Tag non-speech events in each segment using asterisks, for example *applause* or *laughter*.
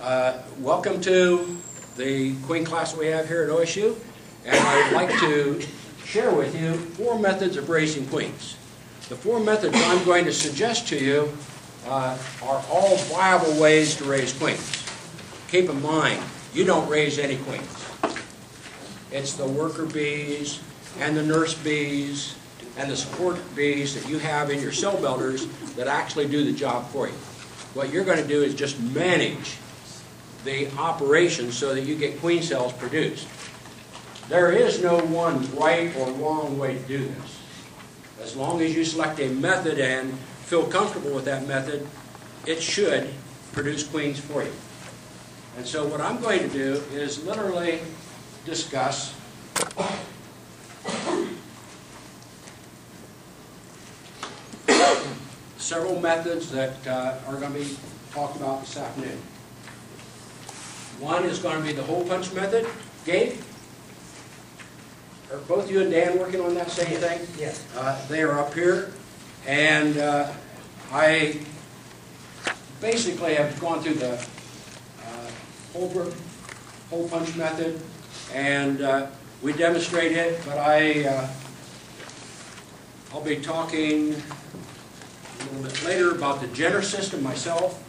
Uh, Welcome to the Queen class we have here at OSU, and I'd like to share with you four methods of raising queens. The four methods I'm going to suggest to you uh, are all viable ways to raise queens. Keep in mind, you don't raise any queens. It's the worker bees and the nurse bees and the support bees that you have in your cell builders that actually do the job for you. What you're going to do is just manage the operation so that you get queen cells produced. There is no one right or wrong way to do this. As long as you select a method and feel comfortable with that method, it should produce queens for you. And so what I'm going to do is literally discuss *coughs* several methods that uh, are going to be talked about this afternoon. One is going to be the hole punch method. Gabe? Are both you and Dan working on that same thing? Yes. Uh, They are up here, and uh, I basically have gone through the uh, hole hole punch method, and uh, we demonstrate it, but I, uh, I'll be talking a little bit later about the Jenter system myself.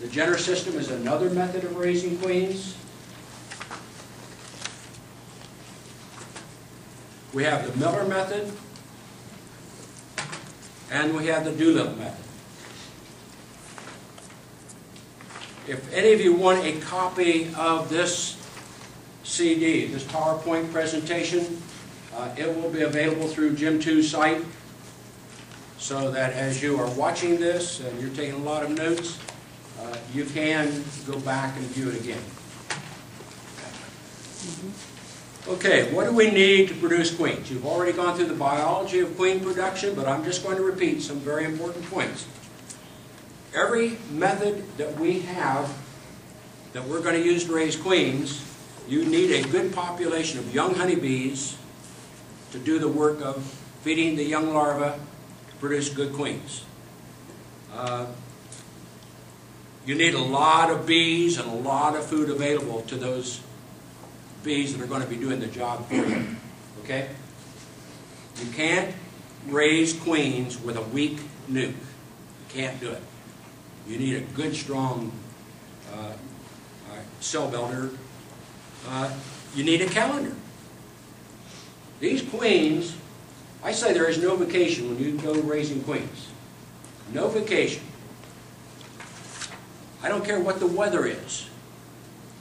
The Jenter system is another method of raising queens. We have the Miller method, and we have the Doolittle method. If any of you want a copy of this CD, this PowerPoint presentation, uh, it will be available through Jim Tew's site, so that as you are watching this and you're taking a lot of notes, uh, you can go back and view it again. Okay, what do we need to produce queens? You've already gone through the biology of queen production, but I'm just going to repeat some very important points. Every method that we have that we're going to use to raise queens, you need a good population of young honeybees to do the work of feeding the young larvae to produce good queens. Uh, you need a lot of bees and a lot of food available to those bees that are going to be doing the job for you. Okay? You can't raise queens with a weak nuke. You can't do it. You need a good, strong uh, uh, cell builder. Uh, you need a calendar. These queens, I say there is no vacation when you go raising queens. No vacation. I don't care what the weather is.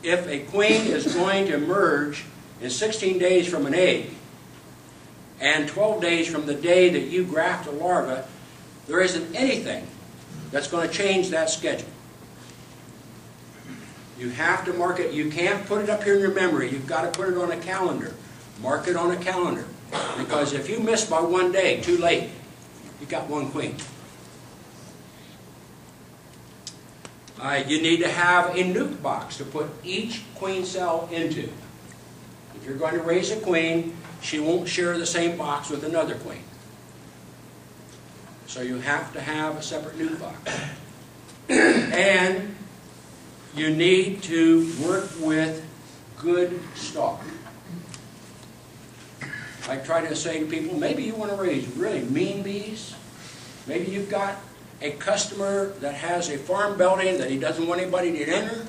If a queen is going to emerge in 16 days from an egg and 12 days from the day that you graft a larva, there isn't anything that's going to change that schedule. You have to mark it. You can't put it up here in your memory. You've got to put it on a calendar. Mark it on a calendar. Because if you miss by one day, too late, You've got one queen. Uh, you need to have a nuke box to put each queen cell into. If you're going to raise a queen, she won't share the same box with another queen. So you have to have a separate nuke box. and you need to work with good stock. I try to say to people, maybe you want to raise really mean bees. Maybe you've got a customer that has a farm building that he doesn't want anybody to enter,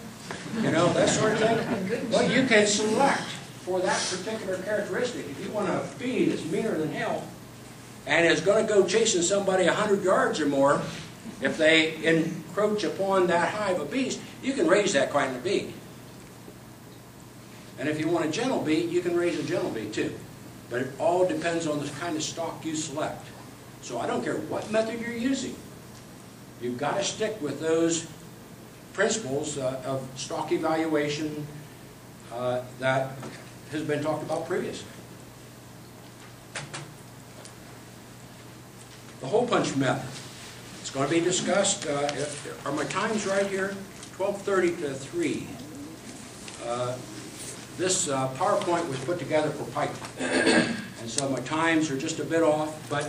you know, that sort of thing. *laughs* Well, you can select for that particular characteristic. If you want a bee that's meaner than hell and is going to go chasing somebody 100 yards or more, if they encroach upon that hive of bees, you can raise that kind of bee. And if you want a gentle bee, you can raise a gentle bee too. But it all depends on the kind of stock you select. So I don't care what method you're using. You've got to stick with those principles uh, of stock evaluation uh, that has been talked about previously. The hole punch method. It's going to be discussed. Uh, are my times right here? 12:30 to 3. Uh, this uh, PowerPoint was put together for Pike, and so my times are just a bit off. But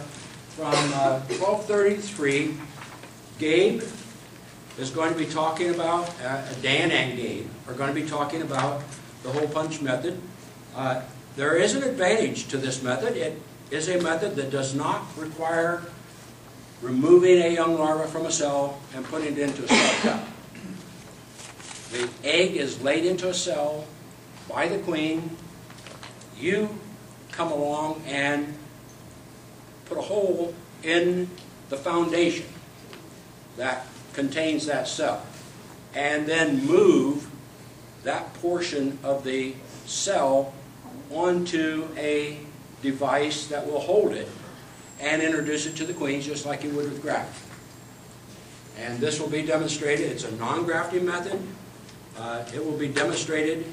from uh, 12:30 to 3, Gabe is going to be talking about, uh, Dan and Gabe are going to be talking about the hole punch method. Uh, There is an advantage to this method. It is a method that does not require removing a young larva from a cell and putting it into a cell cup. The egg is laid into a cell by the queen. You come along and put a hole in the foundation that contains that cell, and then move that portion of the cell onto a device that will hold it and introduce it to the queens just like you would with grafting. And this will be demonstrated, it's a non-grafting method. Uh, It will be demonstrated.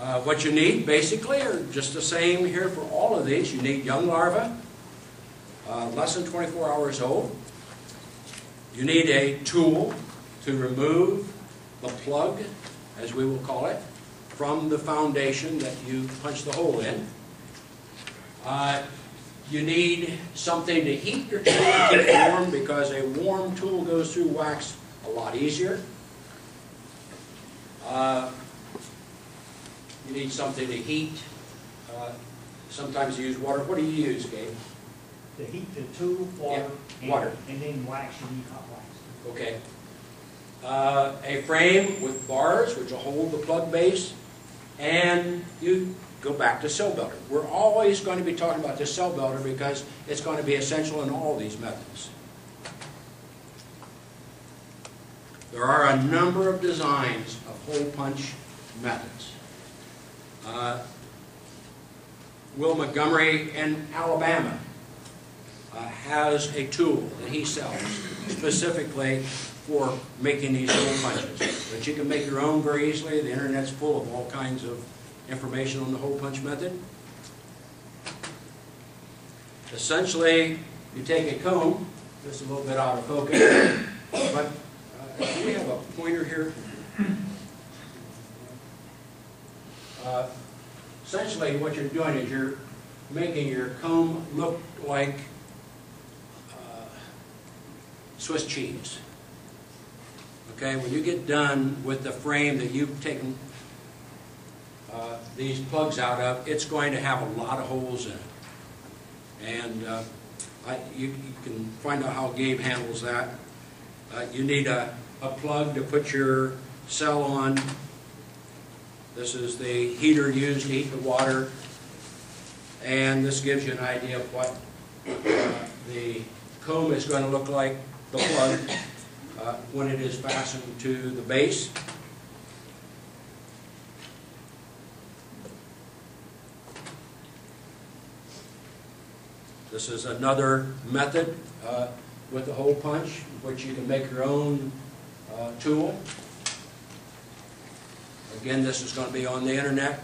Uh, What you need basically are just the same here for all of these. You need young larvae, uh, less than 24 hours old. You need a tool to remove the plug, as we will call it, from the foundation that you punch the hole in. Uh, You need something to heat your tool to keep warm because a warm tool goes through wax a lot easier. Uh, You need something to heat. Uh, Sometimes you use water. What do you use, Gabe? To heat the tool, water. And- water. And then wax, you need hot wax. Okay. Uh, A frame with bars which will hold the plug base, and you go back to cell builder. We're always going to be talking about the cell builder because it's going to be essential in all these methods. There are a number of designs of hole punch methods. Uh, Will Montgomery in Alabama uh, has a tool that he sells specifically for making these hole punches. But you can make your own very easily. The internet's full of all kinds of information on the hole punch method. Essentially, you take a comb, just a little bit out of focus, but uh, do we have a pointer here? Uh, Essentially, what you're doing is you're making your comb look like Swiss cheese. Okay, when you get done with the frame that you've taken uh, these plugs out of, it's going to have a lot of holes in it. And uh, I, you, you can find out how Gabe handles that. Uh, you need a, a plug to put your cell on. This is the heater used to heat the water. And this gives you an idea of what uh, the comb is going to look like, the plug, uh, when it is fastened to the base. This is another method uh, with the hole punch, which you can make your own uh, tool. Again, this is going to be on the internet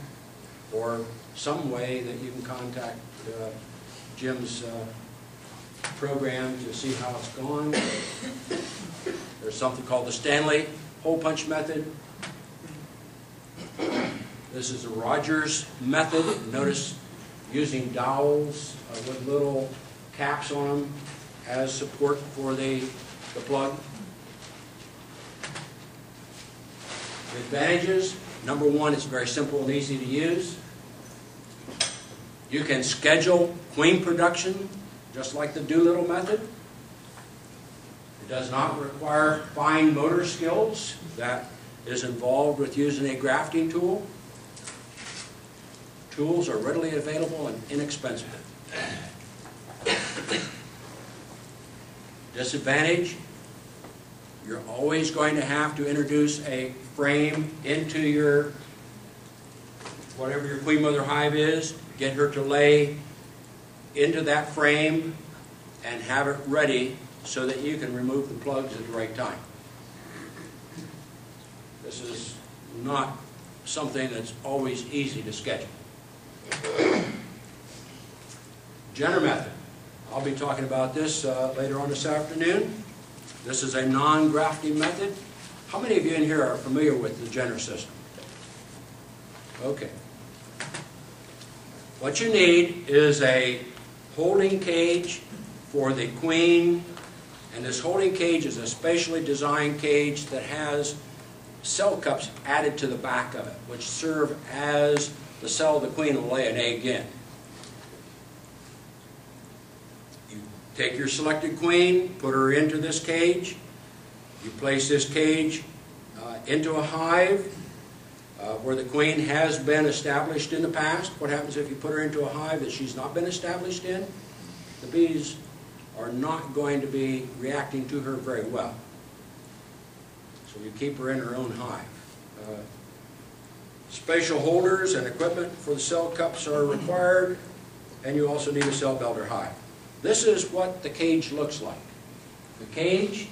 or some way that you can contact uh, Jim's uh, program to see how it's gone. There's something called the Stanley hole punch method. This is the Rogers method. Notice using dowels uh, with little caps on them as support for the, the plug. The advantages, number one, it's very simple and easy to use. You can schedule queen production, just like the Doolittle method. It does not require fine motor skills that is involved with using a grafting tool. Tools are readily available and inexpensive. Disadvantage, you're always going to have to introduce a frame into your, whatever your queen mother hive is, get her to lay into that frame and have it ready so that you can remove the plugs at the right time. This is not something that's always easy to schedule. Jenter method. I'll be talking about this uh, later on this afternoon. This is a non-grafting method. How many of you in here are familiar with the Jenter system? Okay. What you need is a holding cage for the queen And this holding cage is a specially designed cage that has cell cups added to the back of it, which serve as the cell the queen will lay an egg in. You take your selected queen, put her into this cage. You place this cage uh, into a hive uh, where the queen has been established in the past. What happens if you put her into a hive that she's not been established in? The bees are not going to be reacting to her very well. So you keep her in her own hive. Uh, Spatial holders and equipment for the cell cups are required, and you also need a cell or hive. This is what the cage looks like. The cage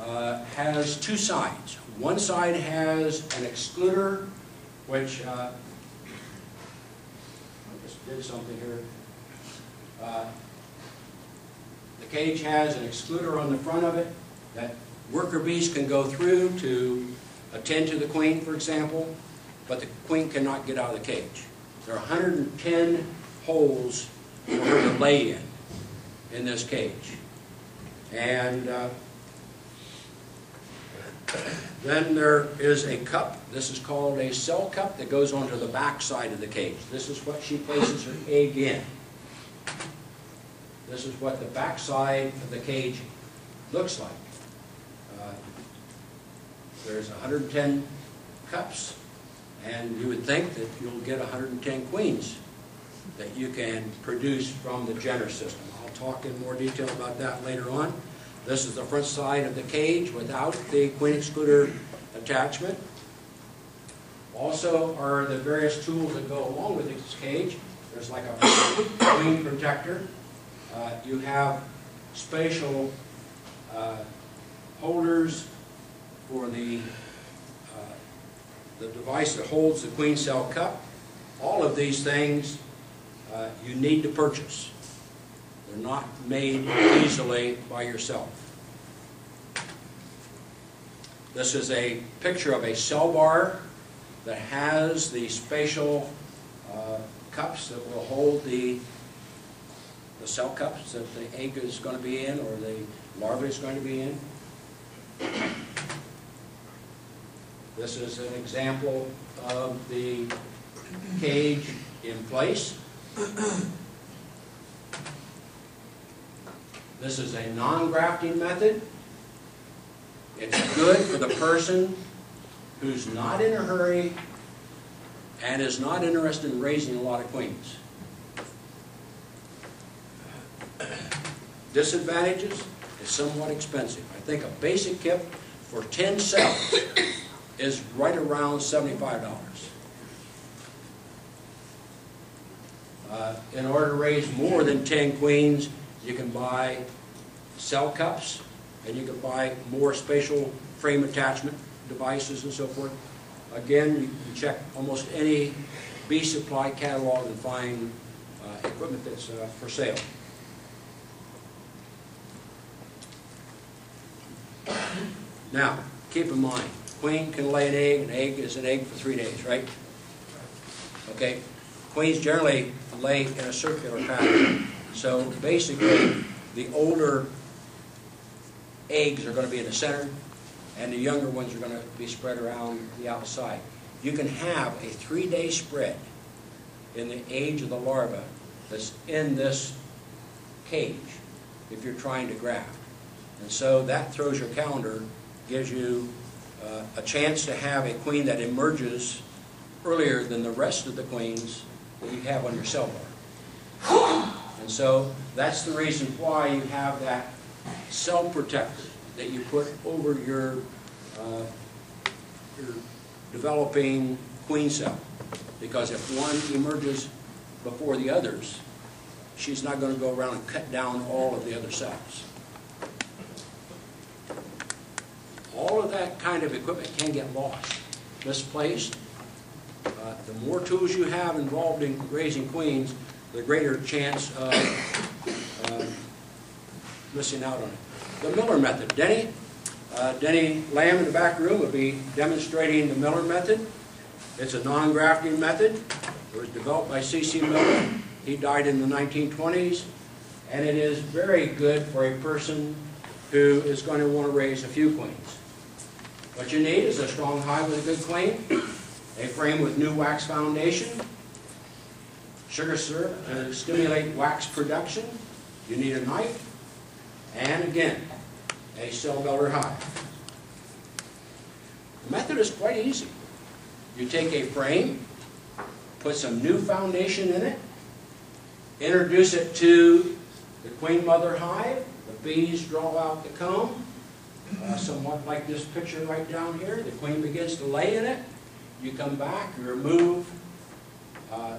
uh, has two sides. One side has an excluder, which, uh, I just did something here. Uh, The cage has an excluder on the front of it that worker bees can go through to attend to the queen, for example, but the queen cannot get out of the cage. There are 110 holes for her to lay in, in this cage. And uh, then there is a cup, this is called a cell cup that goes onto the back side of the cage. This is what she places her egg in. This is what the back side of the cage looks like. Uh, There's 110 cups, and you would think that you'll get 110 queens that you can produce from the Jenter system. I'll talk in more detail about that later on. This is the front side of the cage without the queen excluder attachment. Also are the various tools that go along with this cage. There's like a queen protector. Uh, You have spatial uh, holders for the, uh, the device that holds the queen cell cup. All of these things uh, you need to purchase. They're not made easily by yourself. This is a picture of a cell bar that has the spatial uh, cups that will hold the, the cell cups that the egg is going to be in or the larva is going to be in. This is an example of the cage in place. This is a non-grafting method. It's good for the person who's not in a hurry and is not interested in raising a lot of queens. Disadvantages, it's somewhat expensive. I think a basic kit for 10 cells is right around $75. Uh, In order to raise more than 10 queens, you can buy cell cups, and you can buy more spatial frame attachment devices and so forth. Again, you can check almost any bee supply catalog and find uh, equipment that's uh, for sale. Now, keep in mind, queen can lay an egg, an egg is an egg for three days, right? Okay? Queens generally lay in a circular pattern. So basically, the older eggs are going to be in the center, and the younger ones are going to be spread around the outside. You can have a three-day spread in the age of the larva that's in this cage if you're trying to graft. And so that throws your calendar, gives you uh, a chance to have a queen that emerges earlier than the rest of the queens that you have on your cell bar. And so that's the reason why you have that cell protector that you put over your, uh, your developing queen cell. Because if one emerges before the others, she's not going to go around and cut down all of the other cells. All of that kind of equipment can get lost, misplaced. Uh, The more tools you have involved in raising queens, the greater chance of uh, missing out on it. The Miller method. Denny, uh, Denny Lamb in the back room will be demonstrating the Miller method. It's a non-grafting method. It was developed by C.C. Miller. He died in the 1920s. And it is very good for a person who is going to want to raise a few queens. What you need is a strong hive with a good queen, a frame with new wax foundation, sugar syrup to stimulate wax production, you need a knife, and again, a cell builder hive. The method is quite easy. You take a frame, put some new foundation in it, introduce it to the queen mother hive, the bees draw out the comb, uh, somewhat like this picture right down here. The queen begins to lay in it. You come back, you remove, uh,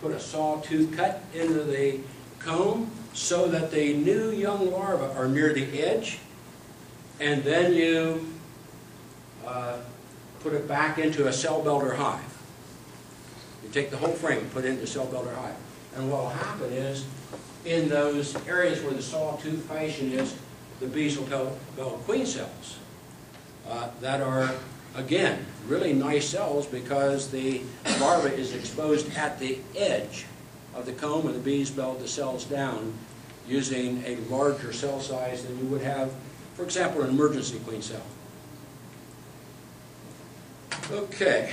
put a sawtooth cut into the comb so that the new young larvae are near the edge. And then you uh, put it back into a cell builder hive. You take the whole frame, and put it into cell builder hive. And what will happen is, in those areas where the sawtooth fashion is, the bees will build queen cells uh, that are, again, really nice cells because the larva is exposed at the edge of the comb and the bees build the cells down using a larger cell size than you would have, for example, an emergency queen cell. Okay.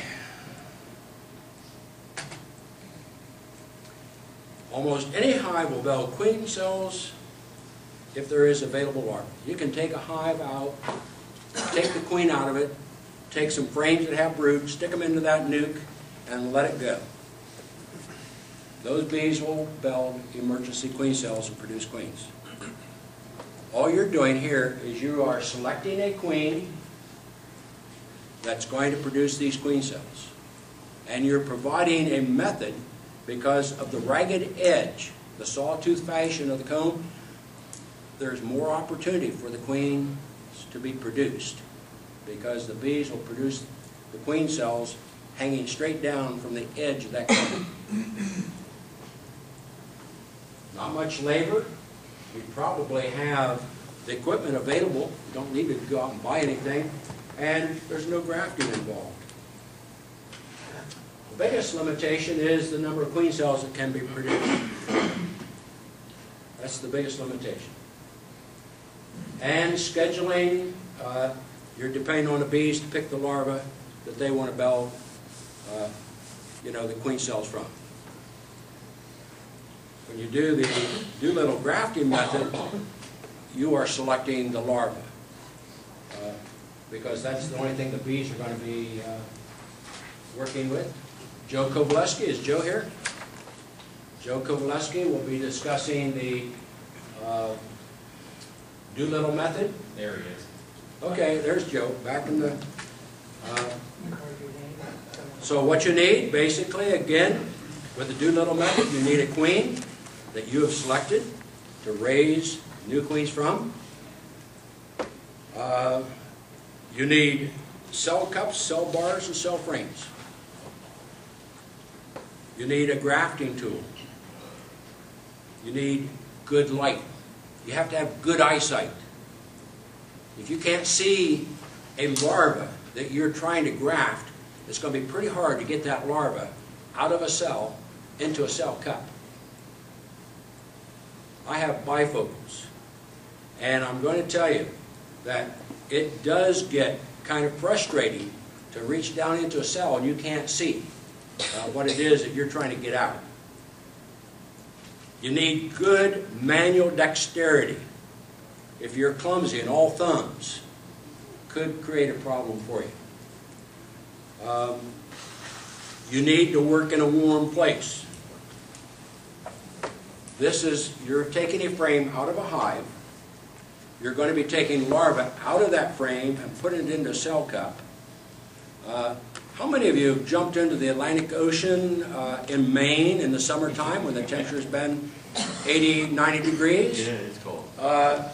Almost any hive will build queen cells if there is available larvae. You can take a hive out, take the queen out of it, take some frames that have brood, stick them into that nuke, and let it go. Those bees will build emergency queen cells and produce queens. All you're doing here is you are selecting a queen that's going to produce these queen cells. And you're providing a method because of the ragged edge, the sawtooth fashion of the comb, there's more opportunity for the queens to be produced because the bees will produce the queen cells hanging straight down from the edge of that comb. Not much labor. You probably have the equipment available. You don't need to go out and buy anything. And there's no grafting involved. The biggest limitation is the number of queen cells that can be produced. That's the biggest limitation. And scheduling, uh, you're depending on the bees to pick the larvae that they want to build, uh, you know, the queen cells from. When you do the Doolittle grafting method, you are selecting the larva. Uh, because that's the only thing the bees are going to be uh, working with. Joe Kovaleski, is Joe here? Joe Kovaleski will be discussing the uh, Doolittle method. There he is. Okay, there's Joe, back in the, uh, so what you need, basically, again, with the Doolittle method, you need a queen that you have selected to raise new queens from. Uh, You need cell cups, cell bars, and cell frames. You need a grafting tool. You need good light. You have to have good eyesight. If you can't see a larva that you're trying to graft, it's going to be pretty hard to get that larva out of a cell into a cell cup. I have bifocals, and I'm going to tell you that it does get kind of frustrating to reach down into a cell and you can't see uh, what it is that you're trying to get out. You need good manual dexterity. If you're clumsy and all thumbs, could create a problem for you. Um, you need to work in a warm place. This is, you're taking a frame out of a hive. You're going to be taking larvae out of that frame and putting it into a cell cup. Uh, how many of you have jumped into the Atlantic Ocean uh, in Maine in the summertime when the *laughs* temperature's been 80, 90 degrees? Yeah, it's cold. Uh,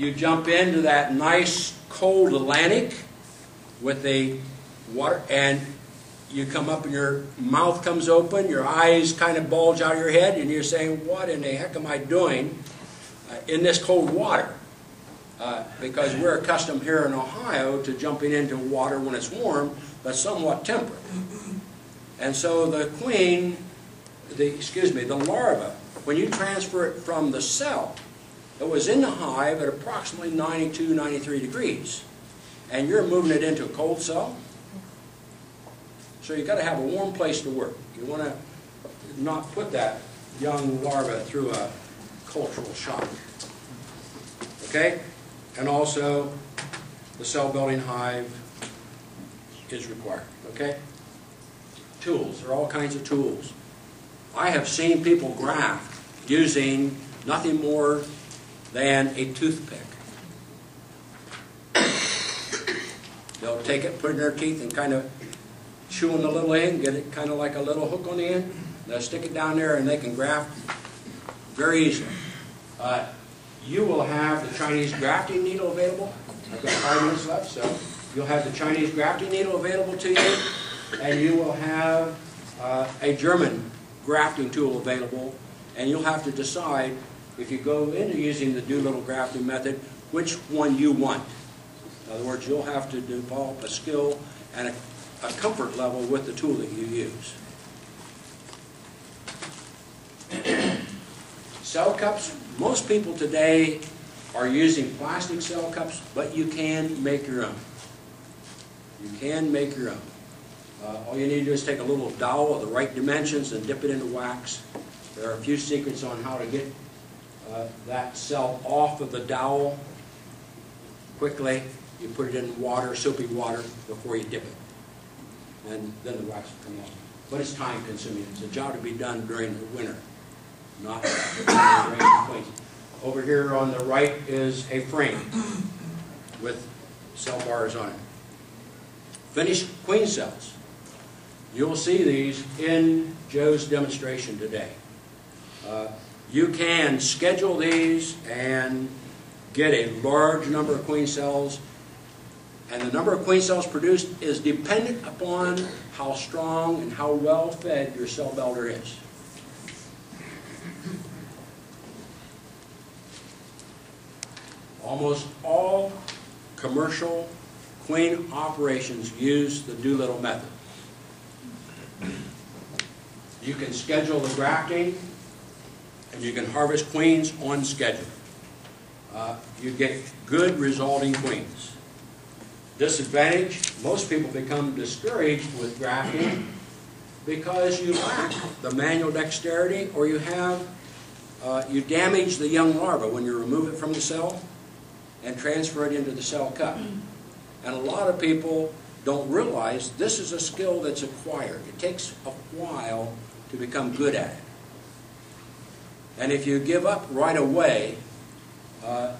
you jump into that nice cold Atlantic with the water, and you come up and your mouth comes open, your eyes kind of bulge out of your head, and you're saying, what in the heck am I doing uh, in this cold water? Uh, because we're accustomed here in Ohio to jumping into water when it's warm, but somewhat temperate. And so the queen, the, excuse me, the larva, when you transfer it from the cell that was in the hive at approximately 92, 93 degrees. And you're moving it into a cold cell. So you've got to have a warm place to work. You want to not put that young larva through a cultural shock. Okay? And also, the cell building hive is required. Okay? Tools. There are all kinds of tools. I have seen people graft using nothing more than a toothpick. They'll take it, put it in their teeth, and kind of chew on the little end, get it kind of like a little hook on the end. They'll stick it down there, and they can graft very easily. Uh, you will have the Chinese grafting needle available. I've got five minutes left, so you'll have the Chinese grafting needle available to you, and you will have uh, a German grafting tool available, and you'll have to decide if you go into using the Doolittle grafting method, which one you want. In other words, you'll have to develop a skill and a, a comfort level with the tool that you use. Cell cups, most people today are using plastic cell cups, but you can make your own. You can make your own. Uh, all you need to do is take a little dowel of the right dimensions and dip it into wax. There are a few secrets on how to get uh, that cell off of the dowel quickly. You put it in water, soapy water, before you dip it. And then the wax will come off. But it's time consuming. It's a job to be done during the winter, not during the. Over here on the right is a frame with cell bars on it. Finished queen cells. You'll see these in Joe's demonstration today. Uh, you can schedule these and get a large number of queen cells. And the number of queen cells produced is dependent upon how strong and how well fed your cell builder is. Almost all commercial queen operations use the Doolittle method. You can schedule the grafting, and you can harvest queens on schedule. Uh, you get good resulting queens. Disadvantage, most people become discouraged with grafting because you lack the manual dexterity or you have, uh, you damage the young larva when you remove it from the cell and transfer it into the cell cup. And a lot of people don't realize this is a skill that's acquired. It takes a while to become good at it. And if you give up right away, uh,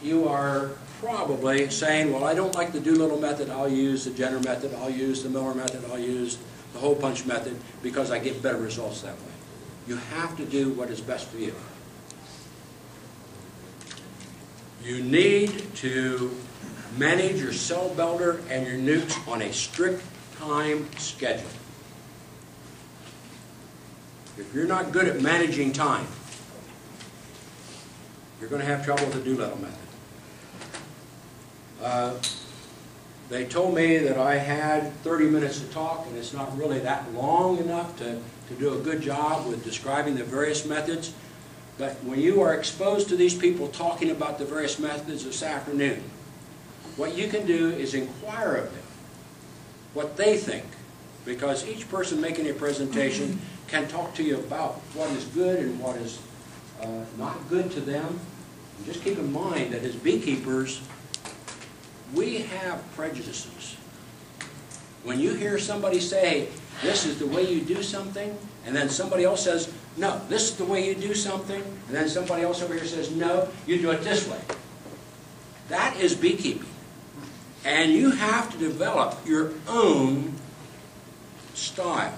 you are probably saying, well, I don't like the Doolittle method, I'll use the Jenter method, I'll use the Miller method, I'll use the hole punch method because I get better results that way. You have to do what is best for you. You need to manage your cell builder and your nukes on a strict time schedule. If you're not good at managing time, you're going to have trouble with the Doolittle method. Uh, they told me that I had 30 minutes to talk, and it's not really that long enough to, to do a good job with describing the various methods. But when you are exposed to these people talking about the various methods this afternoon, what you can do is inquire of them what they think, because each person making a presentation can talk to you about what is good and what is uh, not good to them. And just keep in mind that as beekeepers, we have prejudices. When you hear somebody say, this is the way you do something, and then somebody else says, no, this is the way you do something, and then somebody else over here says, no, you do it this way. That is beekeeping. And you have to develop your own style.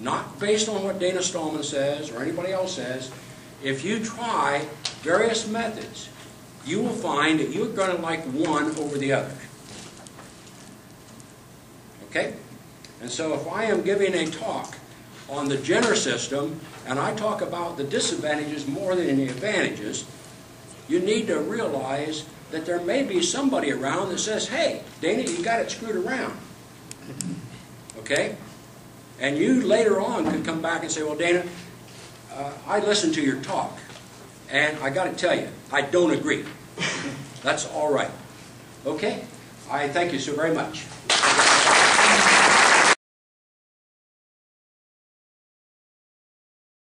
Not based on what Dana Stahlman says or anybody else says. If you try various methods, you will find that you're going to like one over the other. Okay? And so if I am giving a talk on the Jenter system, and I talk about the disadvantages more than the advantages, you need to realize that there may be somebody around that says, hey, Dana, you got it screwed around. Okay? And you later on could come back and say, well, Dana, uh, I listened to your talk, And I gotta tell you, I don't agree. That's all right. Okay? I thank you so very much.